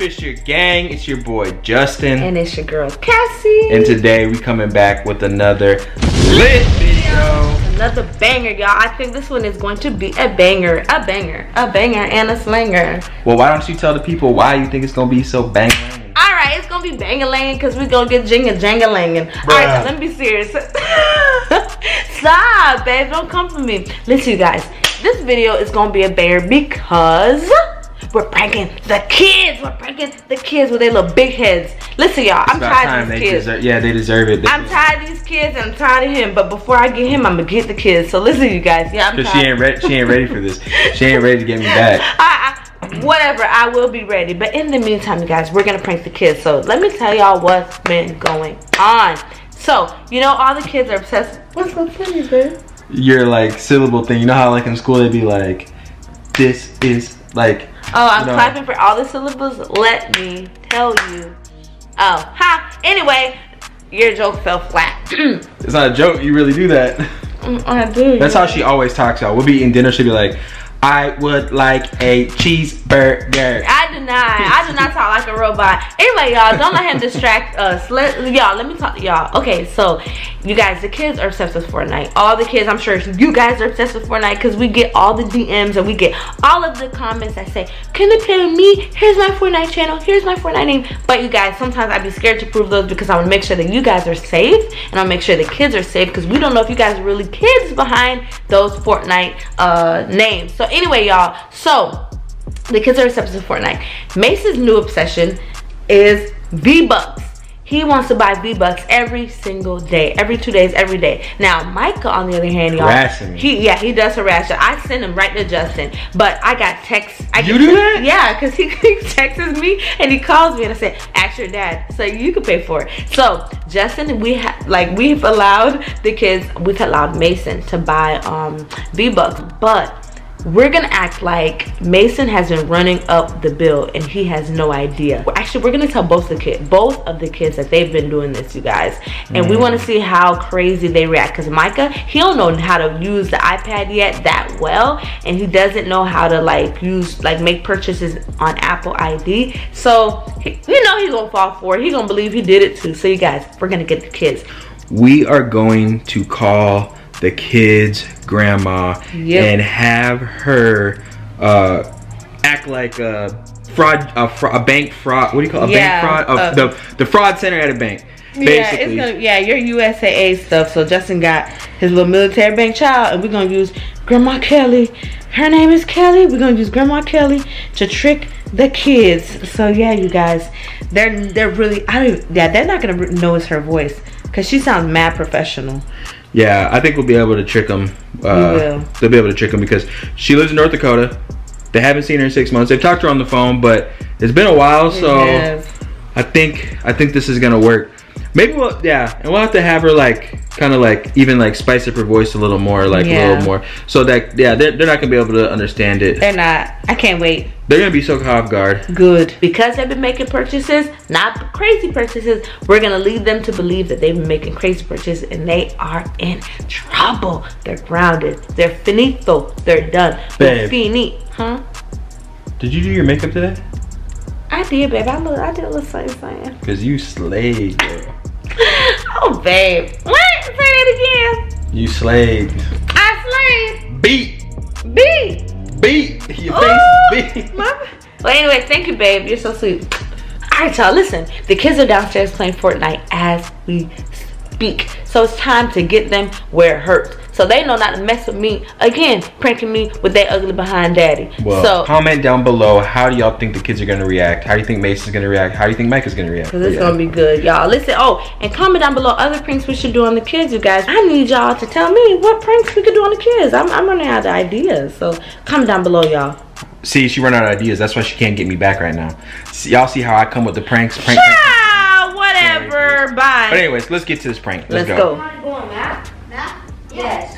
What is good, Fisher Gang? It's your boy Justin. And it's your girl Cassy. And today we coming back with another lit video. Another banger, y'all. I think this one is going to be a banger, a banger, a banger, and a slinger. Well, why don't you tell the people why you think it's gonna be so bang? All right, it's gonna be banging because we gonna get jingle jangalanging. All right, so let me be serious. Stop, babe. Don't come for me. Listen, you guys. This video is gonna be a banger because we're pranking the kids. We're pranking the kids with their little big heads. Listen, y'all, I'm tired of these kids. Deserve, yeah, they deserve it. They I'm deserve tired of these kids and I'm tired of him. But before I get him, I'm gonna get the kids. So listen, you guys. Yeah, I'm tired. she ain't ready. She ain't ready for this. She ain't ready to get me back. I, I, whatever, I will be ready. But in the meantime, you guys, we're gonna prank the kids. So let me tell y'all what's been going on. So you know, all the kids are obsessed. What's so funny, babe? Your like syllable thing. You know how like in school they'd be like, this is like. Oh, I'm you know, clapping for all the syllables. Let me tell you. Oh, ha. Anyway, your joke fell flat. It's not a joke. You really do that. Mm, I do. That's how she always talks, y'all. We'll be eating dinner. She'll be like, I would like a cheeseburger. I deny. I do not talk like a robot. Anyway, y'all, don't let him distract us. Let y'all. Let me talk to y'all. Okay, so you guys, the kids are obsessed with Fortnite. All the kids, I'm sure you guys are obsessed with Fortnite because we get all the DMs and we get all of the comments that say, "Can they play with me? Here's my Fortnite channel. Here's my Fortnite name." But you guys, sometimes I'd be scared to prove those because I want to make sure that you guys are safe and I'll make sure the kids are safe because we don't know if you guys are really kids behind those Fortnite uh, names. So anyway, y'all. So the kids are obsessed with Fortnite. Mace's new obsession is V-Bucks. He wants to buy V-Bucks every single day, every two days, every day. Now, Micah, on the other hand, y'all, he yeah, he does harass you. I send him right to Justin, but I got texts. I You get- do that? Yeah, because he, he texts me and he calls me and I said, "Ask your dad, so you can pay for it." So Justin, we have like we've allowed the kids, we've allowed Mason to buy um V-Bucks, but we're gonna act like Mason has been running up the bill and he has no idea. Actually, we're gonna tell both the kids, both of the kids that they've been doing this, you guys, and we want to see how crazy they react. Cause Micah, he don't know how to use the iPad yet that well, and he doesn't know how to like use like make purchases on Apple ID. So he, you know he's gonna fall for it. He gonna believe he did it too. So you guys, we're gonna get the kids. We are going to call the kids' grandma Yep. and have her uh, act like a fraud, a, fra- a bank fraud. What do you call it? a Yeah, bank fraud? Uh, the the fraud center at a bank. Yeah, Basically, it's gonna yeah, your USAA stuff. So Justin got his little military bank child, and we're gonna use Grandma Kelly. Her name is Kelly. We're gonna use Grandma Kelly to trick the kids. So yeah, you guys, they're they're really I don't yeah they're not gonna it's her voice because she sounds mad professional. yeah, I think we'll be able to trick them. Uh, will. They'll be able to trick them because she lives in North Dakota. They haven't seen her in six months. They've talked to her on the phone, but it's been a while, so. I think I think this is gonna work. Maybe we'll yeah, and we'll have to have her like kind of like even like spice up her voice a little more, like a little more, so that yeah, they're, they're not gonna be able to understand it. they're not. I can't wait. They're gonna be so caught off guard. Good. Because they've been making purchases, not crazy purchases, we're gonna lead them to believe that they've been making crazy purchases and they are in trouble. They're grounded. They're finito. They're done. They're Babe. fini. Huh? Did you do your makeup today? I did, babe. I, look, I did a little something, something. Cause you slayed, girl. Oh, babe. What? Say that again. You slayed. I Beat, slayed. B. beat. Your Ooh, face beat. my- Well, anyway, thank you, babe. You're so sweet. All right, y'all. Listen, the kids are downstairs playing Fortnite as we speak. So it's time to get them where it hurts. So they know not to mess with me again, pranking me with that ugly behind daddy. Well, so comment down below. How do y'all think the kids are gonna react? How do you think Mason's gonna react? How do you think Micah's gonna react? Cause it's Yeah. gonna be good, y'all. Listen, oh, and comment down below other pranks we should do on the kids, you guys. I need y'all to tell me what pranks we could do on the kids. I'm, I'm running out of ideas. So comment down below, y'all. See, she run out of ideas. That's why she can't get me back right now. See, y'all see how I come with the pranks, prank, prank. Ah, whatever. Bye. But anyways, let's get to this prank. Let's Let's, go. go on that? That? Yes.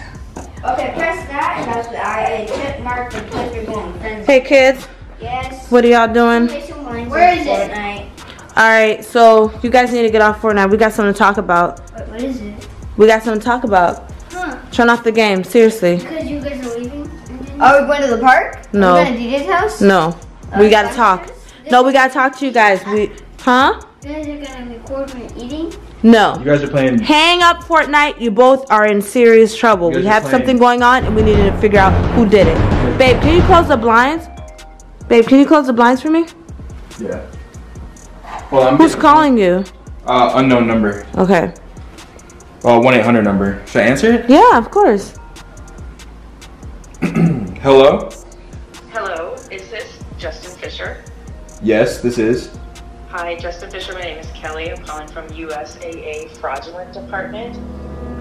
Okay, press that, and that's the I check mark and click you're going. Friends. Hey kids, Yes. what are y'all doing? Where is it? All right, so you guys need to get off Fortnite. We got something to talk about. Wait, what is it? We got something to talk about. Huh. Turn off the game, seriously. Because you guys are leaving? Are we going to the park? No. Are we going to DJ's house? No, oh, we gotta talk. No, we gotta talk to you guys. We, huh? You guys are gonna record me eating? No. You guys are playing. Hang up Fortnite. You both are in serious trouble. We have playing. something going on, and we need to figure out who did it. Babe, can you close the blinds? Babe, can you close the blinds for me? Yeah. Well, I'm. Who's calling you? Uh, unknown number. Okay. Well, one eight hundred number. Should I answer it? Yeah, of course. Hello. Hello, is this Justin Fisher? Yes, this is. Hi, Justin Fisher. My name is Kelly. I'm calling from USAA Fraudulent Department.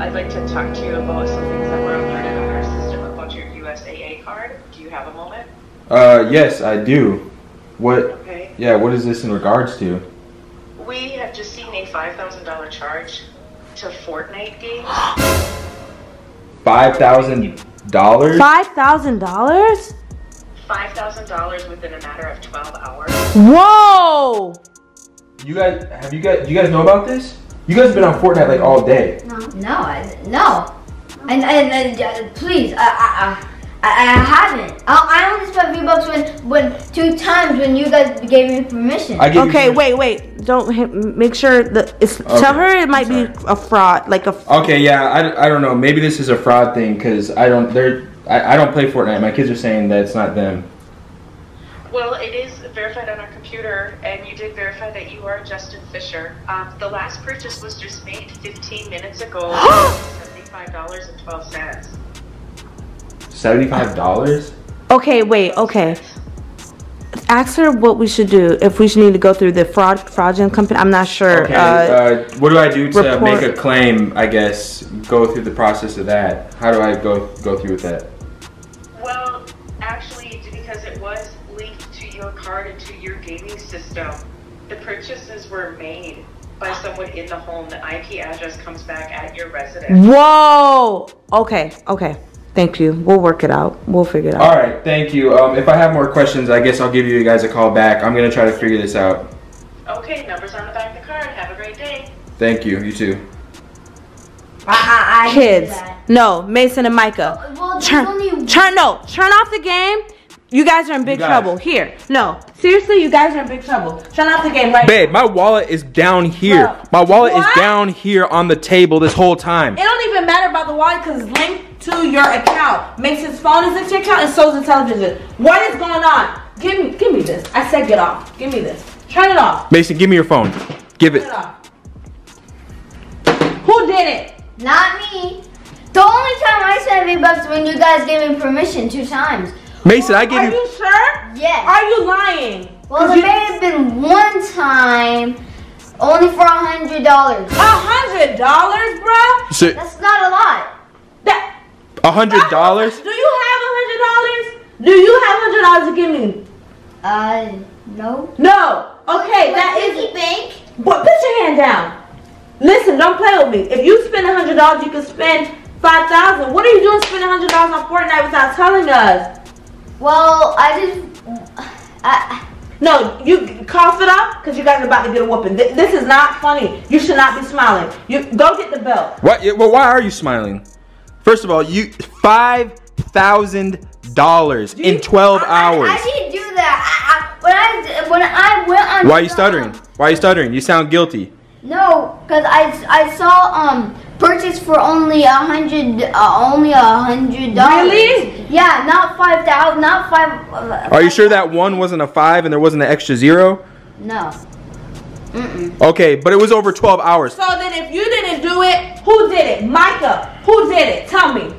I'd like to talk to you about some things that were alerted on our system about your USAA card. Do you have a moment? Uh, yes, I do. What? Okay. Yeah. What is this in regards to? We have just seen a $5,000 charge to Fortnite games. Five thousand dollars. Five thousand dollars? $5,000 within a matter of 12 hours. Whoa! You guys, have you guys? Do you guys know about this? You guys have been on Fortnite like all day. No. No, I, no. And, and, and uh, please, I, I, I, I haven't. I, I only spent V-Bucks when, when, two times when you guys gave me permission. I give you Okay, permission- wait, wait. Don't hit, make sure that it's. Okay, Tell her it might be a fraud, like a. Okay, yeah, I, I don't know. Maybe this is a fraud thing because I don't. They're. I, I don't play Fortnite. My kids are saying that it's not them. Well, it is verified on our computer, and you did verify that you are Justin Fisher. Um, the last purchase was just made 15 minutes ago. $75.12. Seventy-five dollars. Okay, wait. Okay. Ask her what we should do. If we should need to go through the fraud fraudulent company. I'm not sure. Okay. Uh, Uh, what do I do to report- make a claim? I guess go through the process of that. How do I go go through with that? System, the purchases were made by someone in the home. The IP address comes back at your residence. whoa. Okay. Okay. Thank you. We'll work it out. We'll figure it out. All right. Thank you. Um, if I have more questions, I guess I'll give you guys a call back. I'm gonna try to figure this out. Okay, numbers on the back of the card. Have a great day. Thank you. You too. I, I, I Kids. No, Mason and Micah. Well, there's Turn, only turn, no, turn off the game. You guys are in big trouble. Here, no, seriously, you guys are in big trouble. Turn off the game right Babe, my wallet is down here. Bro. My wallet What? is down here on the table this whole time. It don't even matter about the wallet because it's linked to your account. Mason's phone is into your account and so's the television. What is going on? Give me, give me this. I said get off. Give me this. Turn it off. Mason, give me your phone. Give Turn it. it off. Who did it? not me. The only time I spent V-Bucks when you guys gave me permission two times. Mason, I gave Are you. Are you sure? Yes. Are you lying? Well, it you- may have been one time, only for a hundred dollars. A hundred dollars, bruh? So, That's not a lot. That a hundred dollars? Do you have a hundred dollars? Do you have a hundred dollars to give me? Uh, no. No. Okay, that What, is. Piggy bank. But put your hand down. Listen, don't play with me. If you spend a hundred dollars, you can spend five thousand. What are you doing spending a hundred dollars on Fortnite without telling us? Well, I just, I, No, you cough it up because you guys are about to get a whooping. Th- This is not funny. You should not be smiling. You go get the belt. What? Well, why are you smiling? First of all, you five thousand dollars in twelve I, hours. I, didn't do that. I, I, when I when I went on. Why are you stuttering? Why are you stuttering? You sound guilty. No, cause I I saw um purchase for only a hundred uh, only a hundred dollars. Really? Yeah, not five thousand, not five. Uh, Are you sure that one wasn't a five and there wasn't an extra zero? No. Mm-mm. Okay, but it was over twelve hours. So then, if you didn't do it, who did it? Micah. Who did it? Tell me.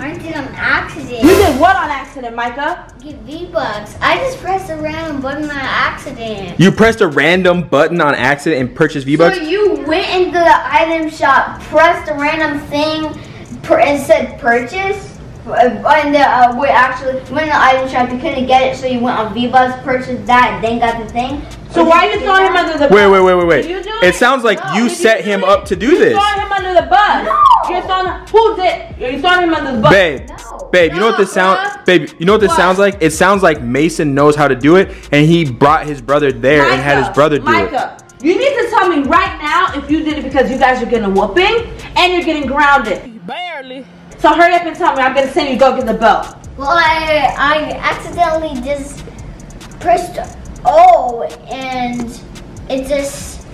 I did on accident. You did what on accident, Micah? Get V bucks. I just pressed a random button on accident. You pressed a random button on accident and purchased V Bucks. So you went into the item shop, pressed a random thing, and said purchase. Uh, And the, uh, we actually went in the item shop. You couldn't get it, so you went on V Bucks, purchased that, and then got the thing. So why are you throwing him under the bus? Wait, wait, wait, wait, wait. Did you do It sounds like No, you did set do him it? up to do this. you this. throwing him under the bus. No. You're throwing who did? You're throwing him under the bus. Babe, No. babe, you know what this No, sound? Babe, you know what this What? sounds like? It sounds like Mason knows how to do it, and he brought his brother there and had his brother do it. Micah, you need to tell me right now if you did it because you guys are getting a whooping and you're getting grounded. Barely. So hurry up and tell me. I'm gonna send you go get the belt. Well, I I accidentally just pressed O and it just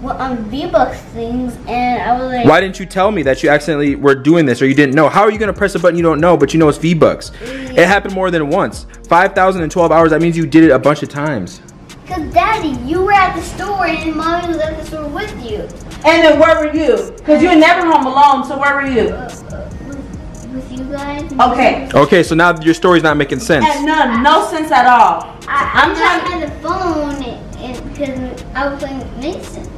went on V-Bucks things, and I was like, Why didn't you tell me that you accidentally were doing this or you didn't know? How are you gonna press a button you don't know, but you know it's V-Bucks? It happened more than once. 5,000 in 12 hours, that means you did it a bunch of times. Cause Daddy, you were at the store, and Mommy was at the store with you. And then where were you? Because you were never home alone, so where were you? Uh, uh, with, with you guys. Okay. Okay, so now your story's not making sense. And none, no sense at all. I, I'm I'm trying- trying to the phone, because I was playing with Mason.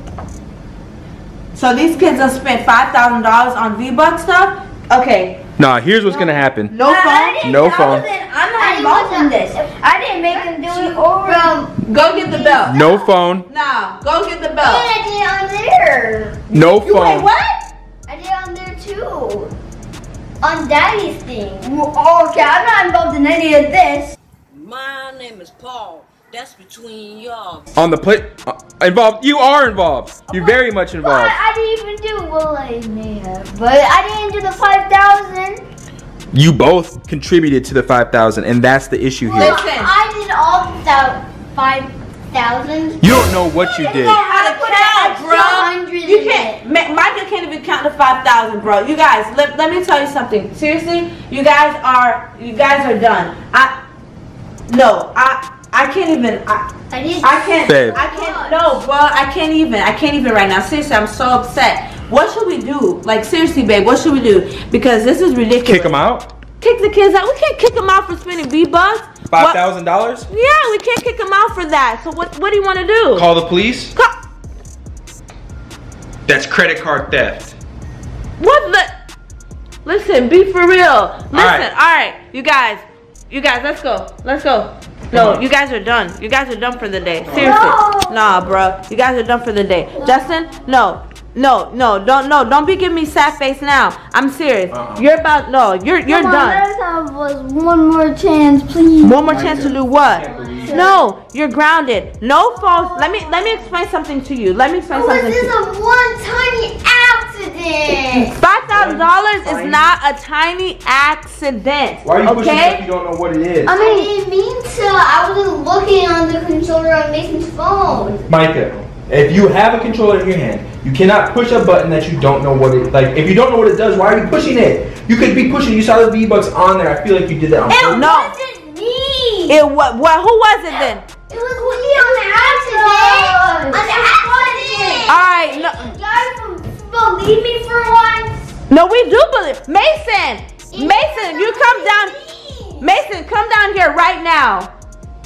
So these kids have spent five thousand dollars on V Bucks stuff. Okay. Nah, here's what's gonna happen. No phone. No phone. I'm I involved in this. I didn't make him do it over. From, Go get the belt. No phone. Now, go get the and belt. I did it on there. No You wait, phone. what? I did it on there too. On Daddy's thing. Okay, I'm not involved in any of this. My name is Paul. That's between y'all. On the put uh, involved. You are involved. You're very much But involved. I didn't even do well. I may have, but I didn't do the five thousand. You both contributed to the 5,000, and that's the issue here. Listen. I did all without five thousand. You don't know what you did. You did. know how to I count, bro. Hundred You can't. Ma- Michael can't even count to five thousand, bro. You guys, let, let me tell you something. Seriously, you guys are you guys are done. I no, I I can't even. I, I. I can't. Babe. I can't. No, bro. I can't even. I can't even right now. Seriously, I'm so upset. What should we do? Like seriously, babe. What should we do? Because this is ridiculous. Kick them out. Kick the kids out. We can't kick them out for spending V bucks. Five thousand dollars. Yeah, we can't kick them out for that. So what? What do you want to do? Call the police. Ca- That's credit card theft. What the? Listen, be for real. Listen, all right. right. you guys, you guys, let's go, let's go. No, you guys are done. You guys are done for the day. Seriously, No. nah, bro, you guys are done for the day. Justin, no, no, no, don't, no, don't be giving me sad face now. I'm serious. Uh-uh. You're about, no, you're, you're Come on, done. Let us have one more chance, please. One more chance to do what? No, you're grounded. No phones. Let me, let me explain something to you. Let me explain Oh, something this to is you. a one tiny accident. Five thousand dollars is not a tiny accident. okay? You don't know what it is? I didn't mean to. Uh, I wasn't looking on the controller on Mason's phone. Micah, if you have a controller in your hand, you cannot push a button that you don't know what it like. If you don't know what it does, why are you pushing it? You could be pushing. You saw the V bucks on there. I feel like you did that on It purpose. No. wasn't me. It what? What? Who was it then? It was me on the accident. On the accident. All right. No, You guys believe me for once? no, we do believe Mason. Mason, you come down. Mason, come down here right now.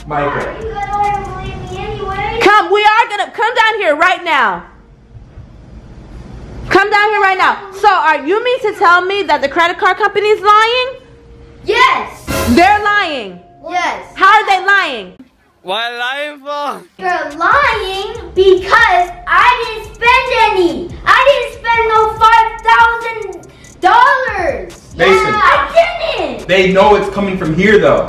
Micah, You guys don't believe me anyway. Come. We are gonna come down here right now. Come down here right now. So, are you mean to tell me that the credit card company is lying? Yes. They're lying. Yes. How are they lying? Why lying for? You're lying because I didn't spend any. I didn't spend no five thousand dollars. Mason. I didn't. they know it's coming from here though.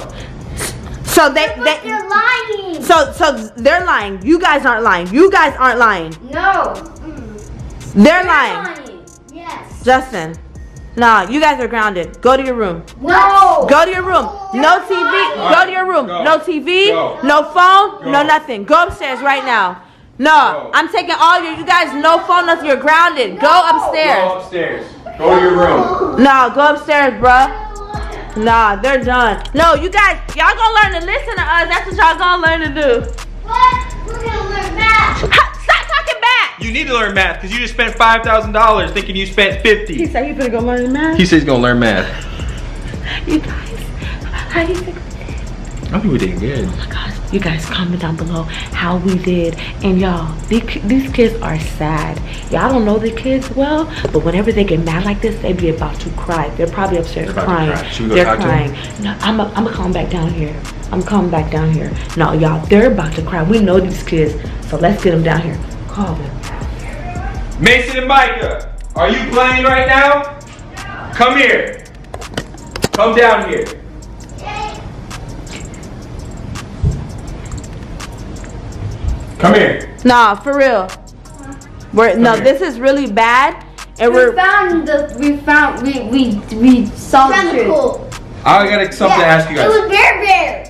So they, But they you're lying. So so they're lying. You guys aren't lying. You guys aren't lying. no. Mm. They're You're lying. Yes. Justin. Nah, you guys are grounded. Go to your room. No. Go to your room. No TV. Go to your room. Go. No TV. Go. No phone. Go. No nothing. Go upstairs right now. No, Go. I'm taking all your. You guys, no phone. Nothing. You're grounded. Go upstairs. Go upstairs. Go to your room. No, go upstairs, bruh. Nah, they're done. No, you guys, y'all gonna learn to listen to us. That's what y'all gonna learn to do. What? We're gonna learn math. Ha, stop talking back. You need to learn math because you just spent five thousand dollars thinking you spent fifty. He said he better go learn math. He says he's gonna learn math. You guys, how do you think? I think we did good. Oh my Guys, you guys comment down below how we did. And y'all, these, kids are sad. Y'all don't know the kids well, but whenever they get mad like this, they be about to cry. They're probably upstairs They're about to crying. cry. Should we go They're talk to crying. No, I'm I'm gonna come back down here. I'm coming back down here. No, y'all, they're about to cry. We know these kids, so let's get them down here. Call them. Mason and Micah, are you playing right now? Come here. Come down here. Come here. Nah, for real. We're no, here. this is really bad, and We we're found the we found we we we solved the truth. Chemical. I got something to ask you guys. It guys. was Bear Bear.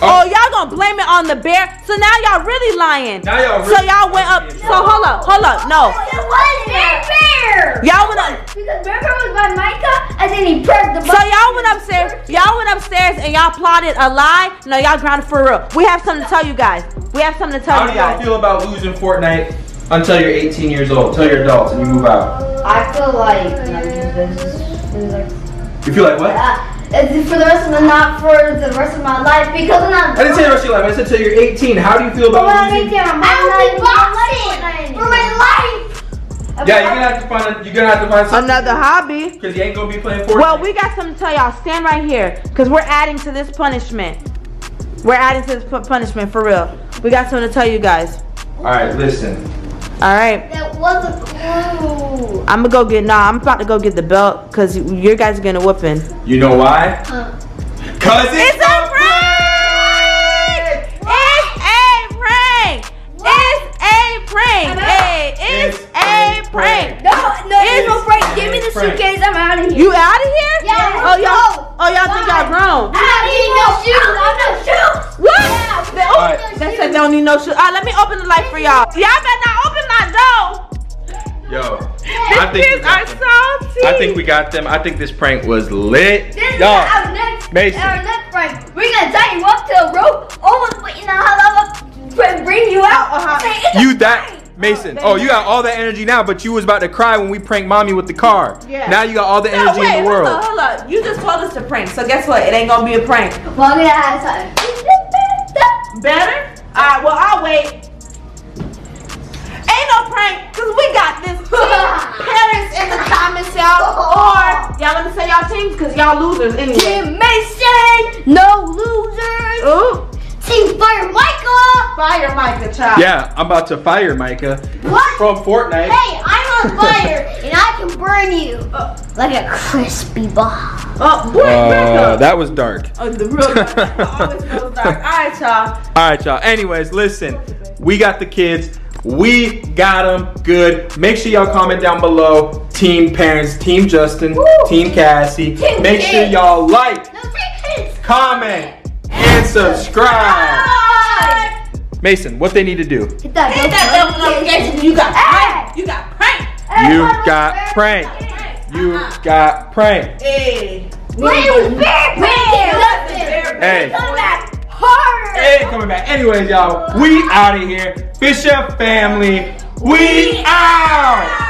Oh. oh, y'all gonna blame it on the bear? So now y'all really lying. Now y'all So y'all went up. lying. So hold up, hold up. No, It wasn't fair. y'all went up. Because remember it was by Micah, and then he pressed the button. So y'all went upstairs. Y'all went upstairs and y'all plotted a lie. No, y'all grounded for real. We have something to tell you guys. We have something to tell you. How do y'all feel about losing Fortnite until you're 18 years old? Until you're adults and you move out. I feel like no, this is, this is like You feel like what? it's for the rest of the not for the rest of my life because I'm not. I didn't say the rest of your life. I said until you're 18. How do you feel But about when I'm 18, I'm boxing for my life. Yeah, you're gonna have to find. A, you're gonna have to find something. Another hobby. Because you ain't gonna be playing Fortnite. Well, we got something to tell y'all. Stand right here, cause we're adding to this punishment. We're adding to this punishment for real. We got something to tell you guys. All right, listen. All right, That was a clue. I'm gonna go get. Nah, I'm about to go get the belt, cause your guys are getting a whooping. You know why? Huh. Cause it's, It's a prank! It's a prank! It's a prank! Hey, it's a prank! No, no, It's there's no break. Give me the Frank. suitcase. I'm out of here. You out of here? Yeah, Oh y'all. Oh y'all think y'all grown? I don't need no shoes. I have no shoes. What? Yeah, They, oh, Alright. they said they don't need no shoes. Alright, let me open the light for y'all. Y'all better not open. Yo, These I think we kids are got them. salty. I think we got them. I think this prank was lit. This is Y'all, our next, Mason. our next prank. We're gonna tie you up to a rope, almost put you know how to bring you out. Uh-huh. Say, it's a you that prank. Mason. Oh, you got all that energy now, but you was about to cry when we pranked mommy with the car. Yeah. Now you got all the No, energy wait, in the world. Hold up, hold up. You just told us to prank, so guess what? It ain't gonna be a prank. Well, I'm gonna have time. Better? Alright, well I'll wait. Ain't no prank, cause we got this. Parents in the comments, y'all. Or y'all let me say y'all teams, cause y'all losers anyway. Team Mason, no losers. Ooh, Team Fire Michael. fire Micah, child. Yeah, I'm about to fire Micah What? from Fortnite. Hey, I'm on fire and I can burn you like a crispy ball. Oh, boy, Uh, that was dark. Oh, the real dark. always dark. Alright, y'all. All right, y'all. Anyways, listen, we got the kids. We got them good. Make sure y'all comment down below. Team parents, Team Justin, Woo. Team Cassy. Team Make sure y'all like, No, comment, and subscribe. Mason, what they need to do? Hit that Hit that bell notification. You got prank. You got prank. You got pranked. You got pranked. Hey. Wait, it was bear prank. Hey. Coming back. Anyways, y'all, we out of here. Fisher family, we out.